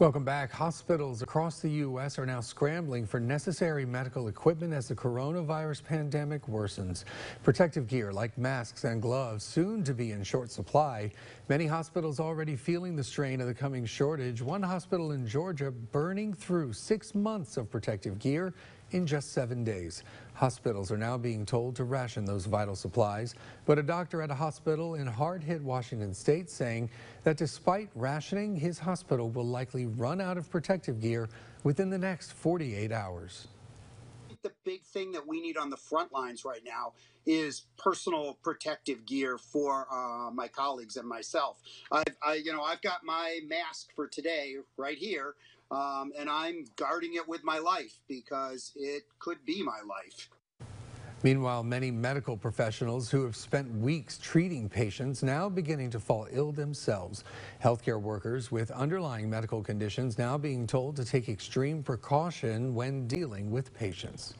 Welcome back. Hospitals across the U.S. are now scrambling for necessary medical equipment as the coronavirus pandemic worsens. Protective gear like masks and gloves soon to be in short supply. Many hospitals already feeling the strain of the coming shortage. One hospital in Georgia burning through six months of protective gear in just seven days. Hospitals are now being told to ration those vital supplies, but a doctor at a hospital in hard-hit Washington state saying that despite rationing, his hospital will likely run out of protective gear within the next 48 hours big thing that we need on the front lines right now is personal protective gear for uh, my colleagues and myself. I've, I, you know, I've got my mask for today right here, um, and I'm guarding it with my life because it could be my life. Meanwhile, many medical professionals who have spent weeks treating patients now beginning to fall ill themselves. Healthcare workers with underlying medical conditions now being told to take extreme precaution when dealing with patients.